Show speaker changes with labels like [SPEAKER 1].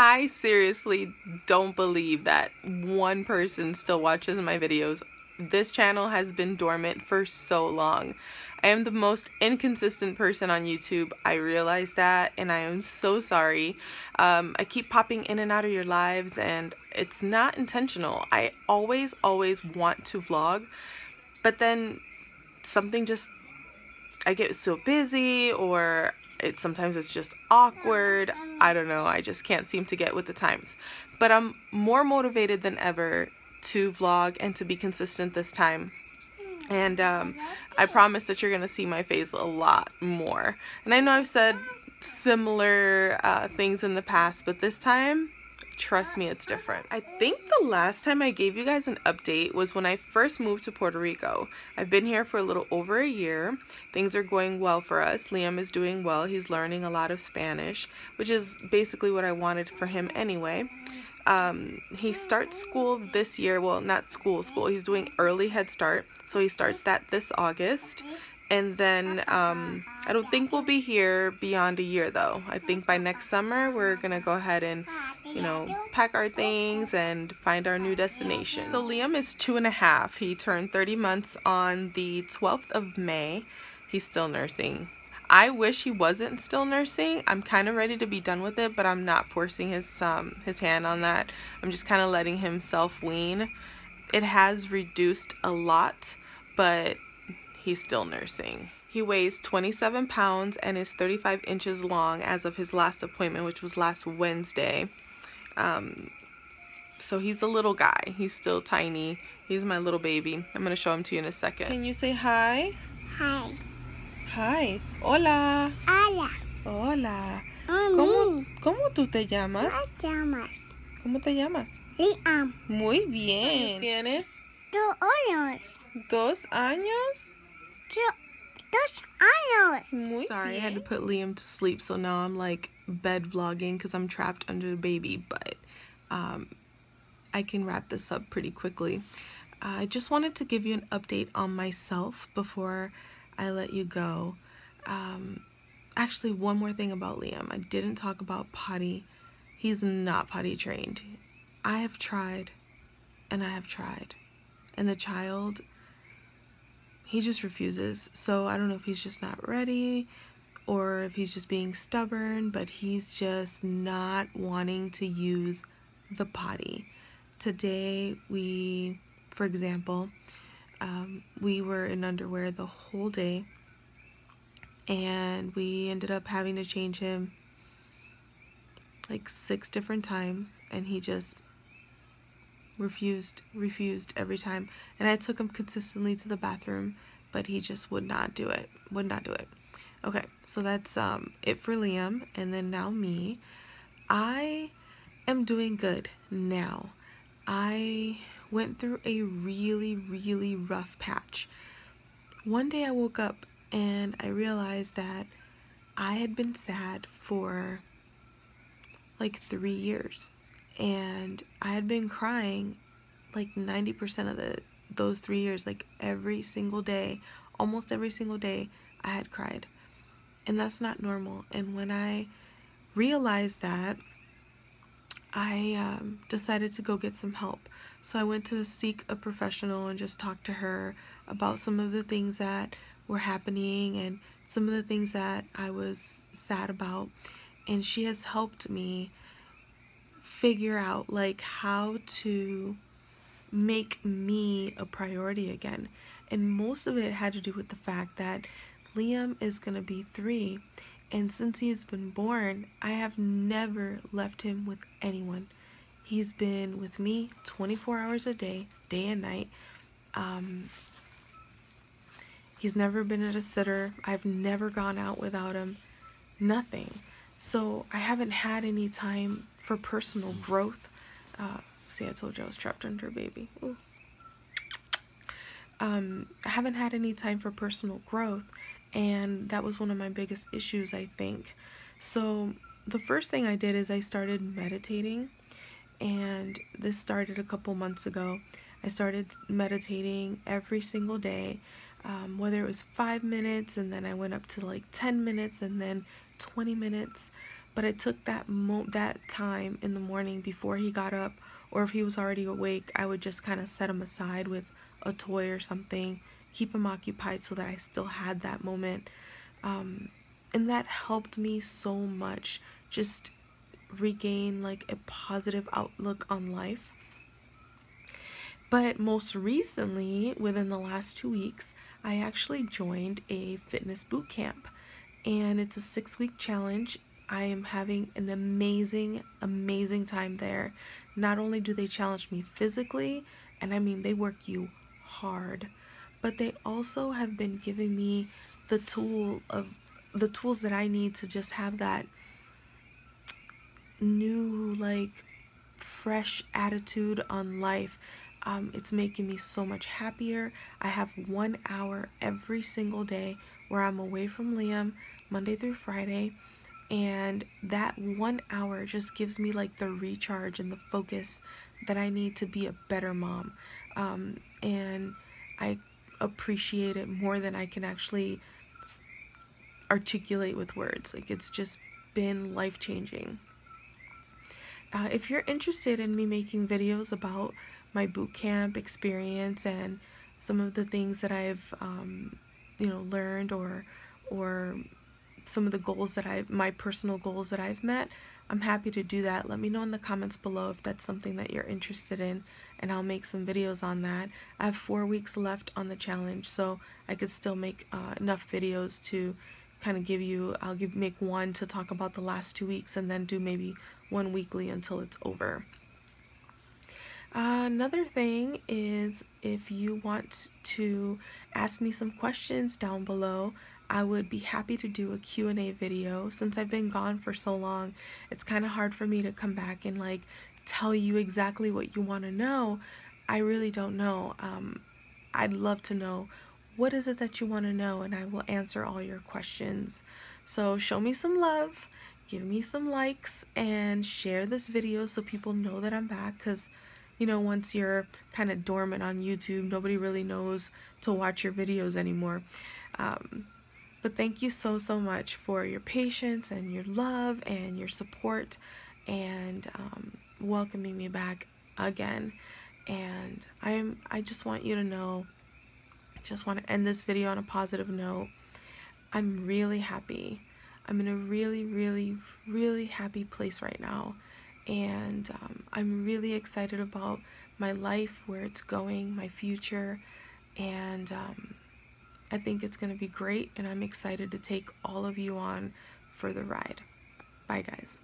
[SPEAKER 1] I seriously don't believe that one person still watches my videos. This channel has been dormant for so long. I am the most inconsistent person on YouTube. I realize that and I am so sorry. Um, I keep popping in and out of your lives and it's not intentional. I always, always want to vlog, but then something just, I get so busy or it sometimes it's just awkward. I don't know. I just can't seem to get with the times. But I'm more motivated than ever to vlog and to be consistent this time and um, I promise that you're gonna see my face a lot more and I know I've said similar uh, things in the past but this time trust me it's different I think the last time I gave you guys an update was when I first moved to Puerto Rico I've been here for a little over a year things are going well for us Liam is doing well he's learning a lot of Spanish which is basically what I wanted for him anyway um, he starts school this year. Well, not school, school. He's doing early Head Start. So he starts that this August. And then um, I don't think we'll be here beyond a year though. I think by next summer we're going to go ahead and, you know, pack our things and find our new destination. So Liam is two and a half. He turned 30 months on the 12th of May. He's still nursing I wish he wasn't still nursing. I'm kind of ready to be done with it, but I'm not forcing his um, his hand on that. I'm just kind of letting him self-wean. It has reduced a lot, but he's still nursing. He weighs 27 pounds and is 35 inches long as of his last appointment, which was last Wednesday. Um, so he's a little guy. He's still tiny. He's my little baby. I'm going to show him to you in a second. Can you say hi?
[SPEAKER 2] Hi.
[SPEAKER 1] Hi. Hola.
[SPEAKER 2] Hola.
[SPEAKER 1] Hola.
[SPEAKER 2] Mami.
[SPEAKER 1] ¿Cómo, ¿Cómo tú te llamas?
[SPEAKER 2] ¿Cómo llamas?
[SPEAKER 1] ¿Cómo te llamas?
[SPEAKER 2] Liam.
[SPEAKER 1] Muy bien. ¿Tienes
[SPEAKER 2] Dos años.
[SPEAKER 1] dos años?
[SPEAKER 2] Yo- Dos años.
[SPEAKER 1] Muy Sorry, I had to put Liam to sleep, so now I'm like bed vlogging because I'm trapped under the baby, but um, I can wrap this up pretty quickly. I just wanted to give you an update on myself before I let you go. Um, actually, one more thing about Liam. I didn't talk about potty. He's not potty trained. I have tried and I have tried. And the child, he just refuses. So I don't know if he's just not ready or if he's just being stubborn, but he's just not wanting to use the potty. Today, we, for example, um, we were in underwear the whole day and we ended up having to change him like six different times and he just refused refused every time. And I took him consistently to the bathroom but he just would not do it would not do it. Okay so that's um it for Liam and then now me. I am doing good. Now I went through a really really rough patch. One day I woke up and I realized that I had been sad for like three years. And I had been crying like 90% of the those three years. Like every single day almost every single day I had cried. And that's not normal. And when I realized that I um, decided to go get some help. So I went to seek a professional and just talk to her about some of the things that were happening and some of the things that I was sad about. And she has helped me figure out like how to make me a priority again. And most of it had to do with the fact that Liam is going to be 3 and since he's been born I have never left him with anyone he's been with me 24 hours a day day and night um, He's never been at a sitter. I've never gone out without him. Nothing. So I haven't had any time for personal growth. Uh, see, I told you I was trapped under a baby. Um, I haven't had any time for personal growth, and that was one of my biggest issues, I think. So the first thing I did is I started meditating, and this started a couple months ago. I started meditating every single day um, whether it was five minutes and then I went up to like 10 minutes and then 20 minutes. but I took that mo that time in the morning before he got up or if he was already awake, I would just kind of set him aside with a toy or something, keep him occupied so that I still had that moment. Um, and that helped me so much just regain like a positive outlook on life. But most recently, within the last two weeks, I actually joined a fitness boot camp and it's a six week challenge. I am having an amazing, amazing time there. Not only do they challenge me physically, and I mean, they work you hard, but they also have been giving me the tool of the tools that I need to just have that new, like, fresh attitude on life. Um, it's making me so much happier. I have one hour every single day where I'm away from Liam, Monday through Friday, and that one hour just gives me like the recharge and the focus that I need to be a better mom. Um, and I appreciate it more than I can actually articulate with words. Like it's just been life changing. Uh, if you're interested in me making videos about my boot camp experience and some of the things that I've um, you know learned or or some of the goals that I my personal goals that I've met I'm happy to do that. Let me know in the comments below if that's something that you're interested in and I'll make some videos on that. I have four weeks left on the challenge so I could still make uh, enough videos to kind of give you I'll give make one to talk about the last two weeks and then do maybe one weekly until it's over. Uh, another thing is if you want to ask me some questions down below, I would be happy to do a Q&A video. Since I've been gone for so long, it's kind of hard for me to come back and like tell you exactly what you want to know. I really don't know. Um, I'd love to know what is it that you want to know and I will answer all your questions. So show me some love, give me some likes, and share this video so people know that I'm back because you know, once you're kind of dormant on YouTube, nobody really knows to watch your videos anymore. Um, but thank you so, so much for your patience and your love and your support and um, welcoming me back again. And I'm, I just want you to know, I just want to end this video on a positive note. I'm really happy. I'm in a really, really, really happy place right now and um, I'm really excited about my life, where it's going, my future, and um, I think it's going to be great, and I'm excited to take all of you on for the ride. Bye, guys.